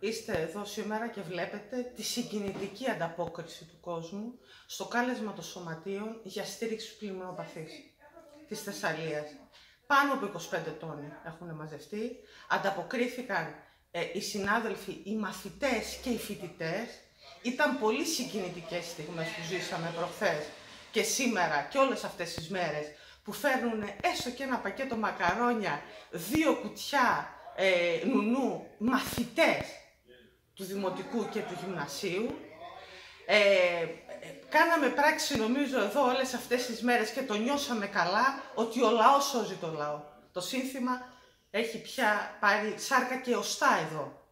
Είστε εδώ σήμερα και βλέπετε τη συγκινητική ανταπόκριση του κόσμου στο κάλεσμα των σωματείων για στήριξη στους πλημμυροπαθείς της Θεσσαλίας. Πάνω από 25 τόνοι έχουν μαζευτεί, ανταποκρίθηκαν ε, οι συνάδελφοι, οι μαθητές και οι φοιτητές. Ήταν πολύ συγκινητικές στιγμές που ζήσαμε προχθές και σήμερα και όλες αυτές τις μέρες που φέρνουν έστω και ένα πακέτο μακαρόνια, δύο κουτιά ε, νουνού μαθητές του Δημοτικού και του Γυμνασίου. Ε, ε, κάναμε πράξη νομίζω εδώ όλες αυτές τις μέρες και το νιώσαμε καλά ότι ο λαός σώζει τον λαό. Το σύνθημα έχει πια πάρει σάρκα και οστά εδώ.